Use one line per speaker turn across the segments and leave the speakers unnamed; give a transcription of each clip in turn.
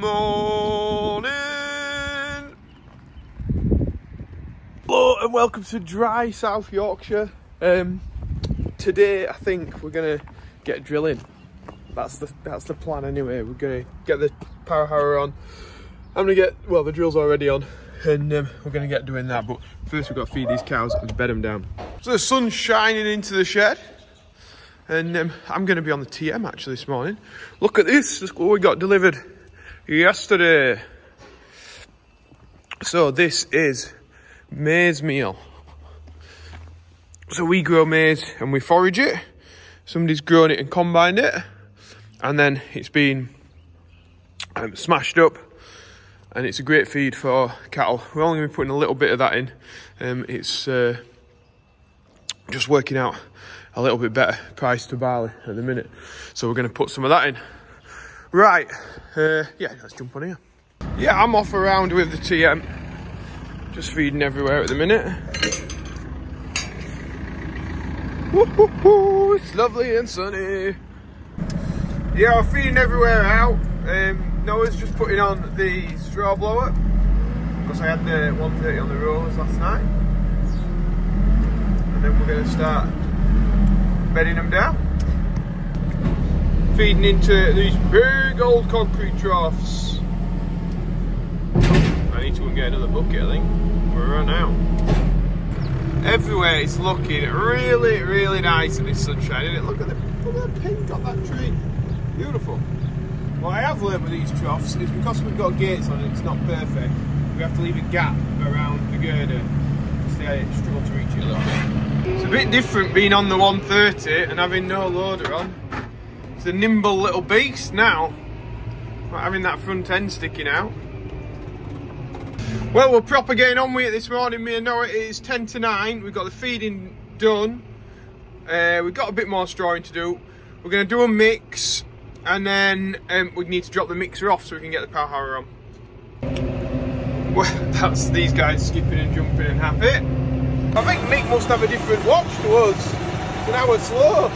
morning. Hello and welcome to dry South Yorkshire. Um, today I think we're gonna get drilling. That's the that's the plan anyway. We're gonna get the power harrow on. I'm gonna get well the drill's already on and um, we're gonna get doing that. But first we've got to feed these cows and bed them down. So the sun's shining into the shed and um, I'm going to be on the TM actually this morning. Look at this, look what we got delivered yesterday. So this is maize meal. So we grow maize and we forage it. Somebody's grown it and combined it. And then it's been um, smashed up and it's a great feed for cattle. We're only going to be putting a little bit of that in. Um, it's uh, just working out a little bit better price to barley at the minute. So we're going to put some of that in. Right, uh, yeah, let's jump on here. Yeah, I'm off around with the TM. Just feeding everywhere at the minute. it's lovely and sunny. Yeah, I'm feeding everywhere out. Um, Noah's just putting on the straw blower because I had the 130 on the rollers last night. And then we're going to start bedding them down. Feeding into these big old concrete troughs. I need to get another bucket, I think. We're run out. Everywhere it's looking really, really nice in this sunshine, isn't it? Look at the, look at the pink on that tree. Beautiful. What I have learned with these troughs is because we've got gates on it, it's not perfect. We have to leave a gap around the girder they struggle to reach it a little bit. It's a bit different being on the 130 and having no loader on. It's a nimble little beast now, not having that front end sticking out. Well, we're proper getting on with it this morning, me and Noah. It is 10 to 9. We've got the feeding done. Uh, we've got a bit more strawing to do. We're going to do a mix and then um, we need to drop the mixer off so we can get the power harrower on. Well, that's these guys skipping and jumping and happy. I think Mick must have a different watch to us. It's an hour slow.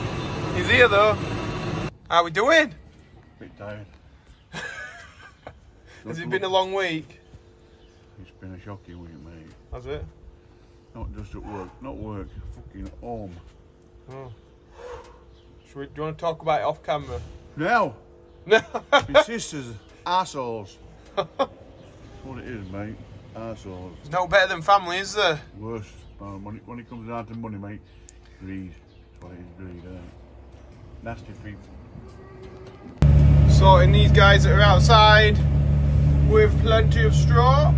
He's here though. How we doing?
Bit tired.
Has it been a long week?
It's been a shocking week, mate.
Has it?
Not just at work, not work, fucking home.
Oh. Should we, do you want to talk about it off camera?
No!
No.
my sister's assholes. That's what it is, mate. Assholes.
It's no better than family, is there?
Worst. When, it, when it comes down to money, mate, greed. That's what it is, greed? Nasty people.
Sorting these guys that are outside with plenty of straw.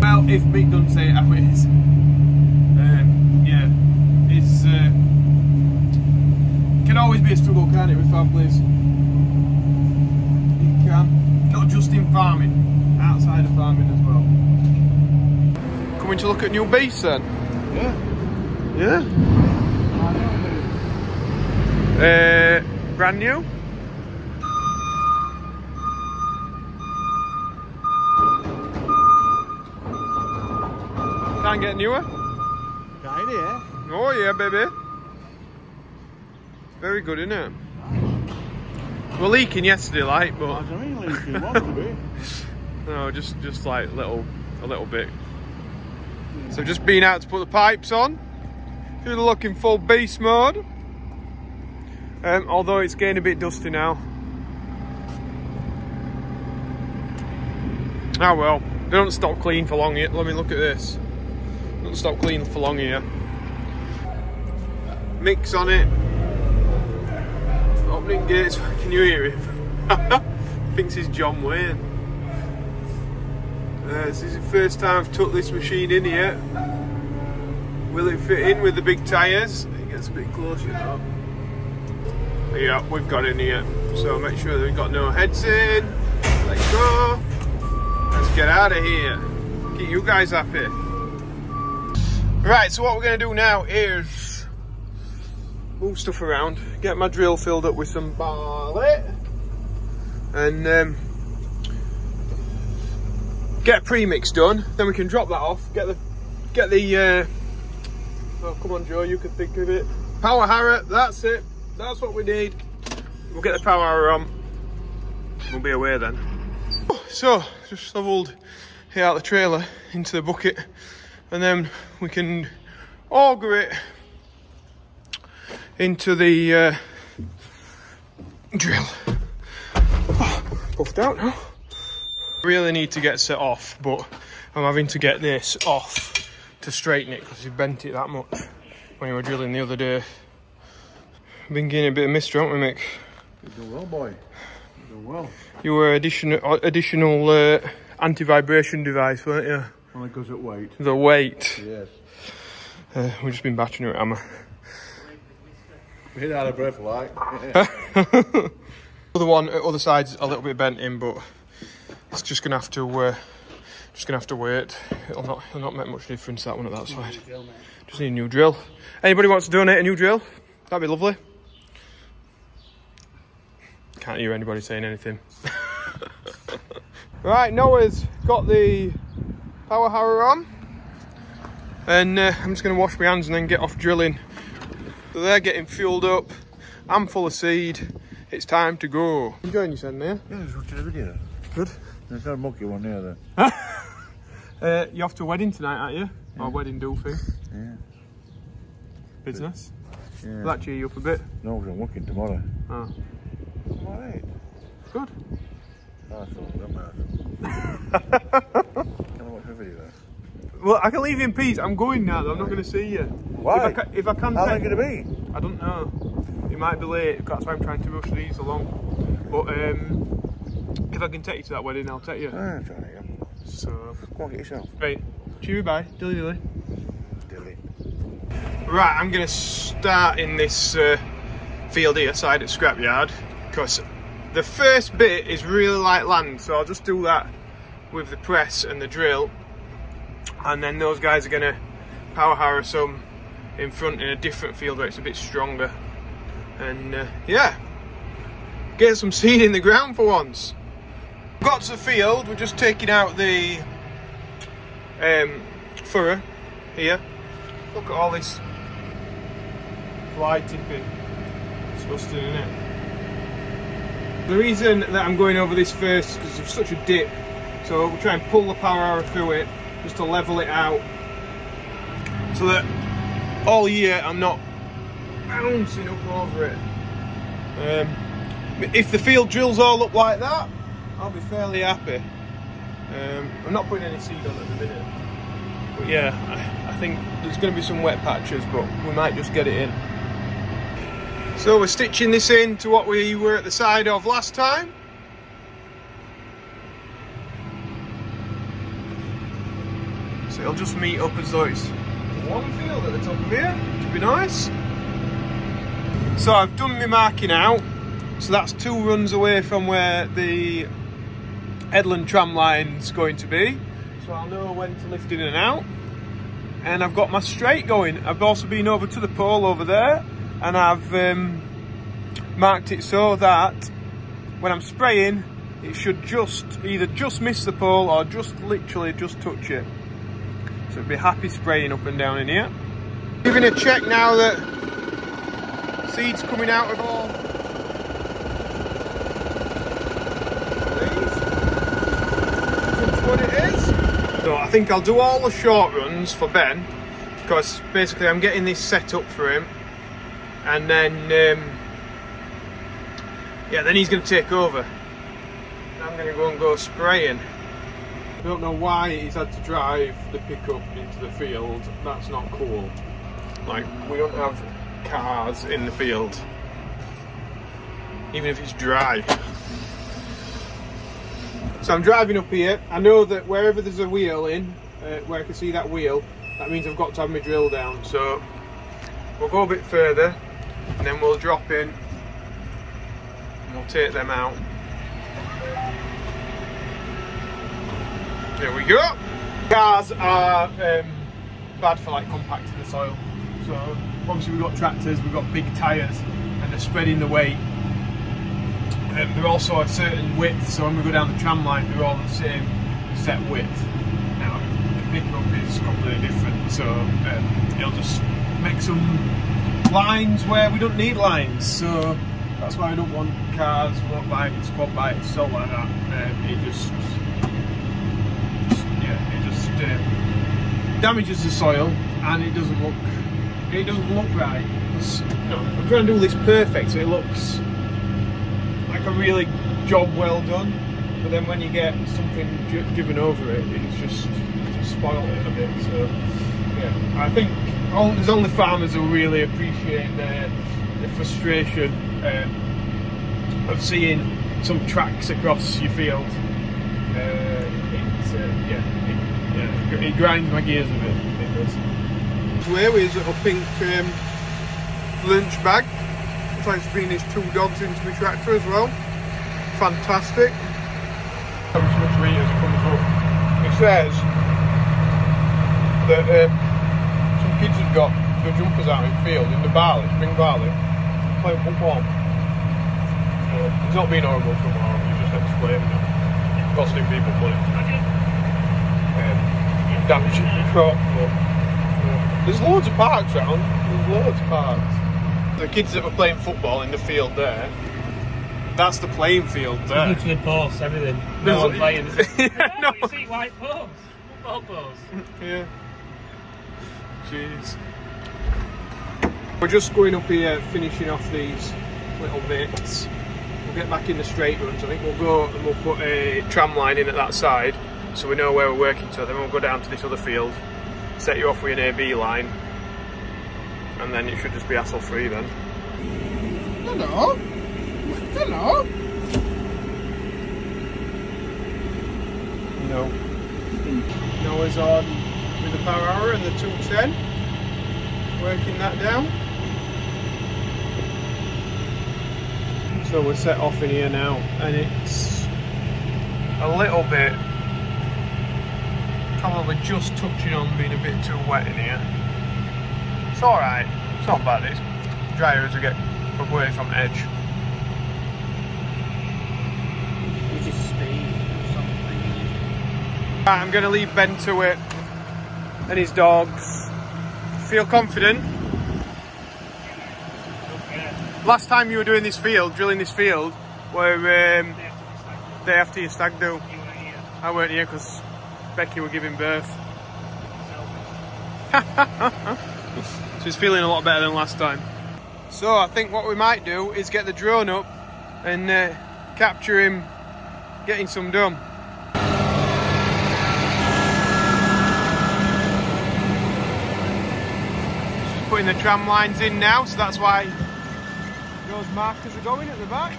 Well, if Mick doesn't say it how it is. Um, yeah, it's uh, can always be a struggle, can't it, with families? It can. Not just in farming, outside of farming as well. Coming to look at new beasts then?
Yeah.
Yeah.
I know, mate.
Uh, brand new. Can't get newer.
Kind yeah.
Oh yeah, baby. Very good, isn't it? We're leaking yesterday, like, but.
I don't mean leaking, to be.
no, just just like little, a little bit. So just been out to put the pipes on. Should look in full beast mode. Um, although it's getting a bit dusty now. Ah well, they don't stop clean for long yet. Let me look at this. Don't stop clean for long here. Mix on it. Opening gates. Can you hear him? Thinks he's John Wayne. Uh, this is the first time I've took this machine in here. Will it fit in with the big tyres? It gets a bit closer. Yeah, we've got in here. So make sure that we've got no heads in. Let's go. Let's get out of here. Keep you guys happy. Right, so what we're going to do now is move stuff around, get my drill filled up with some barley, and um, get premix done. Then we can drop that off. Get the get the. Uh, oh, come on, Joe, you can think of it. Power harrow, that's it. That's what we need. We'll get the power harrow on. We'll be away then. So, just shoveled here out the trailer into the bucket and then we can auger it into the uh, drill. Oh, puffed out now. Really need to get set off, but I'm having to get this off to straighten it because you bent it that much when you were drilling the other day. Been getting a bit of mist, haven't we, Mick?
You're doing well, boy. You're doing well.
You were additional additional uh, anti-vibration device, weren't you?
Only because it weight.
The weight.
Yes.
Uh, we've just been battering it with hammer.
Hit out of breath like.
Other one, uh, other side's a little bit bent in, but it's just gonna have to, uh, just gonna have to wait. It'll not, it'll not make much difference that one at that side. Just need a new drill. Anybody wants to donate a new drill? That'd be lovely. Can't hear anybody saying anything. right, Noah's got the power harrow on, and uh, I'm just gonna wash my hands and then get off drilling. So they're getting fueled up. I'm full of seed. It's time to go. Enjoying yourself, there?
Yeah, I was watching a video.
Good.
There's no monkey one here, though.
Uh, you're off to a wedding tonight, aren't you? Or wedding do thing.
Yeah.
Business.
Yeah.
Will that cheer you up a bit?
No, I'm working tomorrow.
Oh,
Alright.
good.
Nice one, that man. Can I watch a video?
Well, I can leave you in peace. I'm going now. though. I'm not going to see you.
Why?
If I, if I can,
How long gonna be?
I don't know. It might be late. That's why I'm trying to rush these along. But um, if I can take you to that wedding, I'll take you.
Ah, try it again.
So,
Go on, get yourself.
right. Cheery bye. Dilly dilly.
Dilly.
Right, I'm going to start in this uh, field here, side at Scrapyard, because the first bit is really light land, so I'll just do that with the press and the drill, and then those guys are going to power harrow some in front in a different field where it's a bit stronger, and uh, yeah, get some seed in the ground for once. Got to the field, we're just taking out the um, furrow here. Look at all this fly tipping. Disgusting, isn't it? The reason that I'm going over this first is because it's such a dip. So we'll try and pull the power harrow through it just to level it out. So that all year I'm not bouncing up over it. Um, if the field drills all up like that, I'll be fairly happy. Um, I'm not putting any seed on at the minute. But yeah, I, I think there's going to be some wet patches, but we might just get it in. So we're stitching this in to what we were at the side of last time. So it'll just meet up as though it's one field at the top of here, which would be nice. So I've done my marking out. So that's two runs away from where the Headland tram line's going to be. So I'll know when to lift in and out. And I've got my straight going. I've also been over to the pole over there and I've um, marked it so that when I'm spraying, it should just either just miss the pole or just literally just touch it. So it'd be happy spraying up and down in here. Giving a check now that seeds coming out of all these. That's what it is. So I think I'll do all the short runs for Ben because basically I'm getting this set up for him. And then um, yeah then he's going to take over. I'm going to go and go spraying. I don't know why he's had to drive the pickup into the field. That's not cool. Like we don't have cars in the field even if it's dry so I'm driving up here I know that wherever there's a wheel in uh, where I can see that wheel that means I've got to have my drill down so we'll go a bit further and then we'll drop in and we'll take them out. There we go. Cars are um, bad for like compacting the soil. So obviously we've got tractors, we've got big tyres and they're spreading the weight. Um, they're also a certain width, so when we go down the tram line, they're all the same set width. Now the pickup is completely different, so um, it'll just make some lines where we don't need lines. So that's why I don't want cars, motorbikes, quad bikes, stuff like that. Um, it just, just, yeah, it just uh, damages the soil and it doesn't look, it doesn't look right. I'm trying to do this perfect so it looks a really job well done. But then when you get something driven over it, it's just, just spoiled it a bit. So yeah, I think all, there's only farmers who really appreciate the, the frustration uh, of seeing some tracks across your field. Uh, it's, uh, yeah, it, yeah, it grinds my gears a bit. It does. Where is pink um, lunch bag? Like it's been his two dogs into my tractor as well. Fantastic. How much. It says that um, some kids have got the jumpers out in the field in the barley, spring barley, playing football. Uh, he's not being horrible to him, he's just explaining it. Costing people money. Um, damaging the crop. But, yeah. There's loads of parks around. There's loads of parks. The kids that were playing football in the field there, that's the playing field there.
Literally posts, everything. No one playing.
Yeah,
no. you see white posts. Football posts.
Yeah. Jeez. We're just going up here, finishing off these little bits. We'll get back in the straight runs. I think we'll go and we'll put a tram line in at that side, so we know where we're working to. Then we'll go down to this other field, set you off with an AB line, and then it should just be hassle free then. Hello. Hello. No. Noah's on with the power harrow and the 210. Working that down. So we're set off in here now and it's a little bit probably just touching on being a bit too wet in here. It's alright, it's not bad, it's drier as we get away from edge.
Which is speed or something.
Right, I'm going to leave Ben to it and his dogs. Feel confident?
Okay.
Last time you were doing this field, drilling this field, were um,
They have to decide.
day after your stag do.
You were here.
I weren't here because Becky were giving birth. She's feeling a lot better than last time. So I think what we might do is get the drone up and uh, capture him getting some done. Putting the tram lines in now, so that's why those markers are going at the back.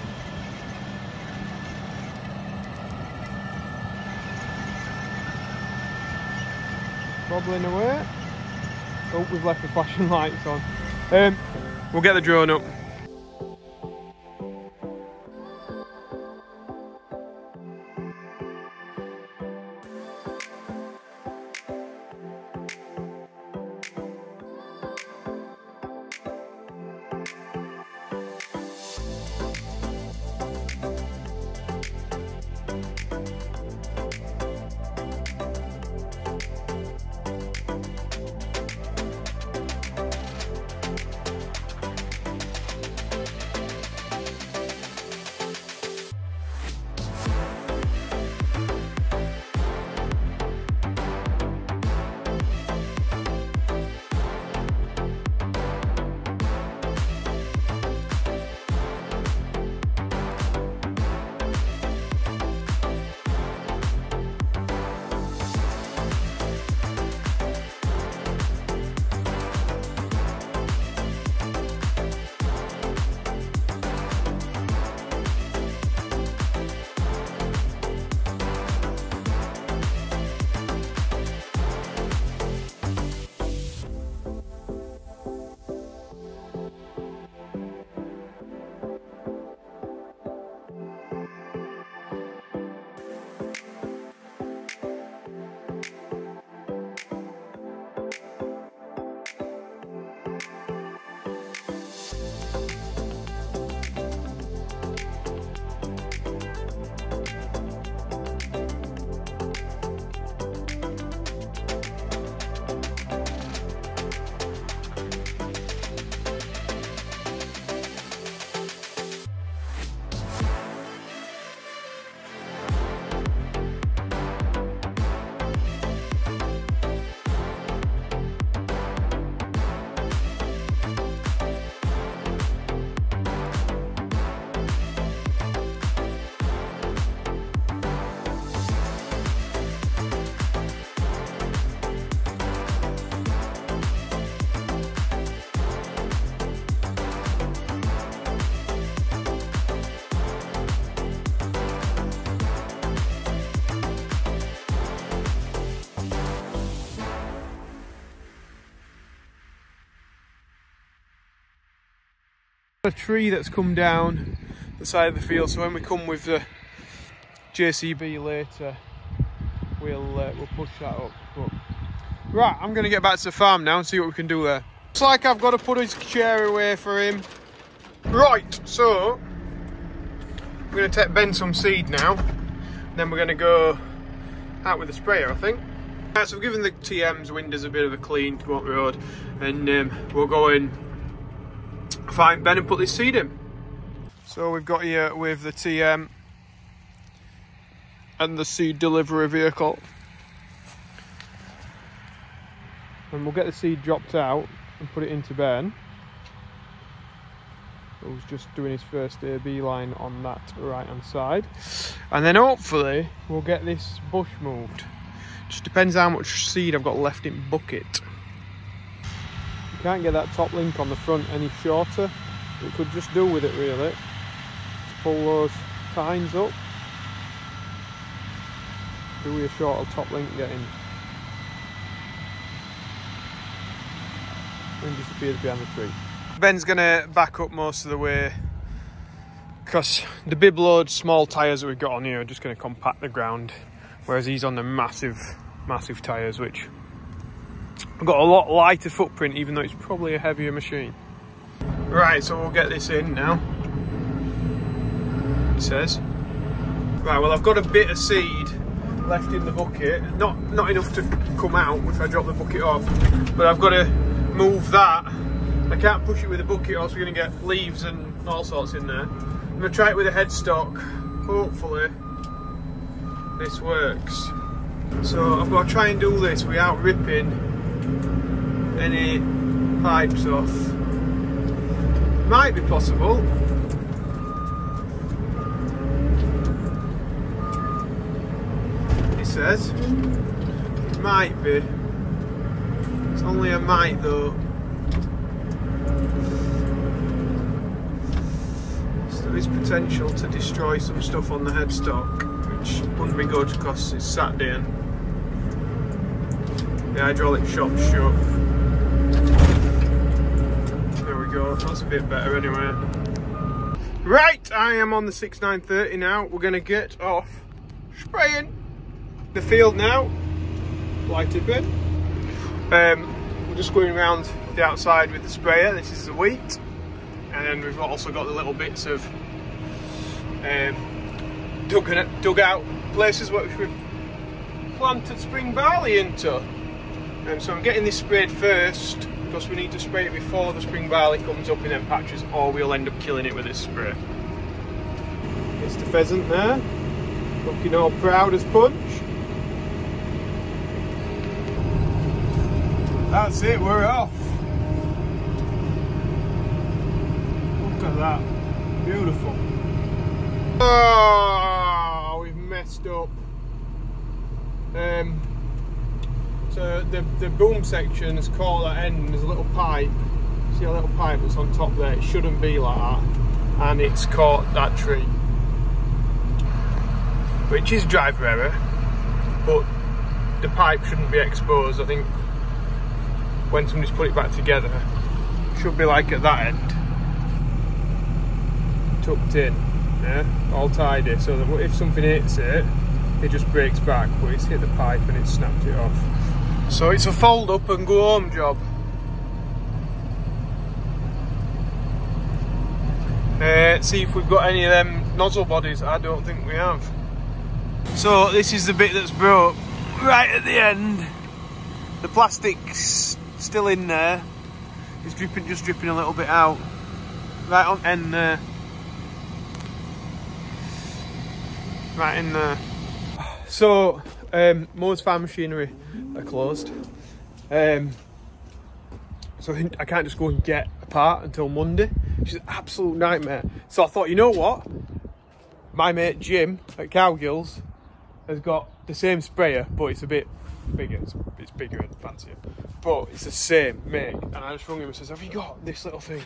Bobbling away. Oh, we've left the flashing lights on. Um, we'll get the drone up. A tree that's come down the side of the field, so when we come with the JCB later, we'll uh, we'll push that up. But, right, I'm going to get back to the farm now and see what we can do there. Looks like I've got to put his chair away for him. Right, so we're going to take Ben some seed now. Then we're going to go out with the sprayer, I think. Right, so we've given the TM's windows a bit of a clean to go up the road, and um, we'll go and find Ben and put this seed in. So we've got here with the TM and the seed delivery vehicle. And we'll get the seed dropped out and put it into Ben. Who's just doing his first AB line on that right hand side. And then hopefully we'll get this bush moved. Just depends how much seed I've got left in bucket. Can't get that top link on the front any shorter. We could just do with it really. to pull those tines up. Do we a shorter top link getting? And disappears behind the tree. Ben's gonna back up most of the way because the bib load small tyres that we've got on here are just gonna compact the ground whereas he's on the massive massive tyres which have got a lot lighter footprint even though it's probably a heavier machine. Right, so we'll get this in now. It says. Right, well I've got a bit of seed left in the bucket. Not not enough to come out if I drop the bucket off. But I've got to move that. I can't push it with a bucket or else we're going to get leaves and all sorts in there. I'm going to try it with a headstock. Hopefully this works. So I've got to try and do this without ripping any pipes off. Might be possible. He says. It might be. It's only a might though. There is potential to destroy some stuff on the headstock, which wouldn't be good because it's Saturday and the hydraulic shop's shut. There we go, that's a bit better anyway. Right, I am on the 6930 now. We're going to get off spraying the field now. Lighted bit. Um, we're just going around the outside with the sprayer. This is the wheat. And then we've also got the little bits of um, dug, dug out places which we've planted spring barley into. Um, so I'm getting this sprayed first because we need to spray it before the spring barley comes up in them patches or we'll end up killing it with this spray. Mr Pheasant there, looking all proud as punch. That's it, we're off. Look at that, beautiful. Oh, we've messed up. Um, so the, the boom section is caught at that end and there's a little pipe. See a little pipe that's on top there? It shouldn't be like that. And it's caught that tree. Which is driver error, but the pipe shouldn't be exposed. I think when somebody's put it back together, it should be like at that end. Tucked in, yeah, all tidy, so that if something hits it, it just breaks back, but it's hit the pipe and it snapped it off. So it's a fold up and go home job. Uh, see if we've got any of them nozzle bodies. I don't think we have. So this is the bit that's broke right at the end. The plastic's still in there. It's dripping, just dripping a little bit out. Right on end there. Right in there. So, um, Farm Machinery are closed. Um, so I can't just go and get a part until Monday. It's an absolute nightmare. So I thought, you know what? My mate Jim at Cowgills has got the same sprayer, but it's a bit bigger. It's, it's bigger and fancier. But it's the same make. And I just rung him and says, have you got this little thing?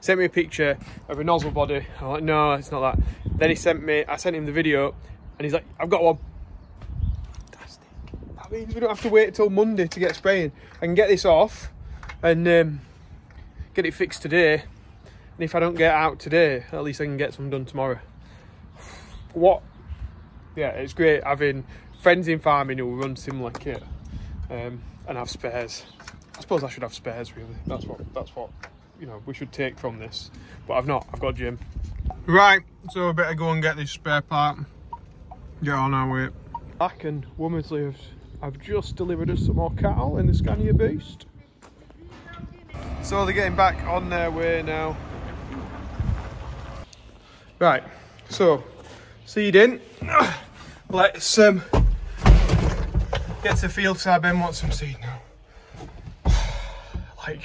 Sent me a picture of a nozzle body. I'm like, no, it's not that. Then he sent me, I sent him the video and he's like, I've got one. We don't have to wait until Monday to get spraying. I can get this off and um, get it fixed today And if I don't get out today, at least I can get some done tomorrow. What? Yeah, it's great having friends in farming who run similar kit um, and have spares. I suppose I should have spares really. That's what that's what you know we should take from this. But I've not. I've got Jim. Right, so I better go and get this spare part. Get on our way. Back and Womersley have, have just delivered us some more cattle in the Scania Beast. So they're getting back on their way now. Right, so seed in. Let's um, get to field side. Ben wants some seed now. like,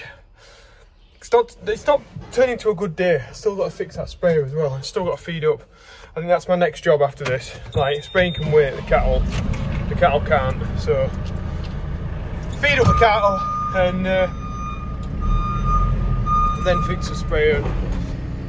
it's not, it's not turning into a good day. I still got to fix that sprayer as well. I still got to feed up. I think that's my next job after this. Like, spraying can wait, the cattle, the cattle can't. So, feed up the cattle and uh, then fix the sprayer.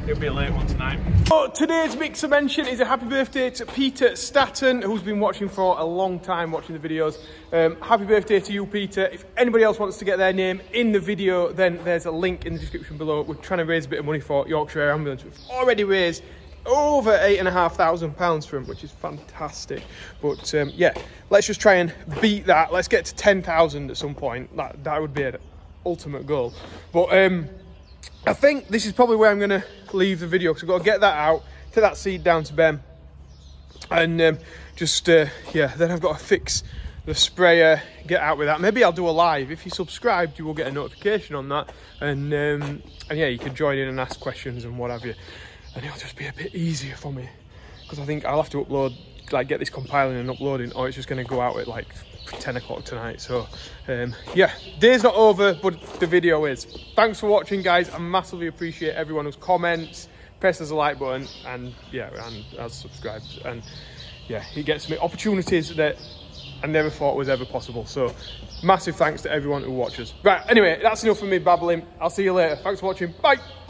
It'll be a late one tonight. So today's mixer mention is a happy birthday to Peter Statten, who's been watching for a long time, watching the videos. Um, happy birthday to you, Peter. If anybody else wants to get their name in the video, then there's a link in the description below. We're trying to raise a bit of money for Yorkshire Ambulance. We've already raised over eight and a half thousand pounds for him, which is fantastic. But um, yeah, let's just try and beat that. Let's get to 10,000 at some point. That, that would be an ultimate goal. But um, I think this is probably where I'm to leave the video because I've got to get that out, take that seed down to Ben, and um, just, uh, yeah, then I've got to fix the sprayer, get out with that. Maybe I'll do a live. If you subscribed, you will get a notification on that. And, um, and yeah, you can join in and ask questions and what have you. And it'll just be a bit easier for me. Because I think I'll have to upload, like get this compiling and uploading, or it's just going to go out at like 10 o'clock tonight so um, yeah. Day's not over but the video is. Thanks for watching guys. I massively appreciate everyone who's comments. Presses the like button and yeah and has subscribed and yeah he gets me opportunities that i never thought was ever possible. So massive thanks to everyone who watches. Right anyway that's enough for me babbling. I'll see you later. Thanks for watching. Bye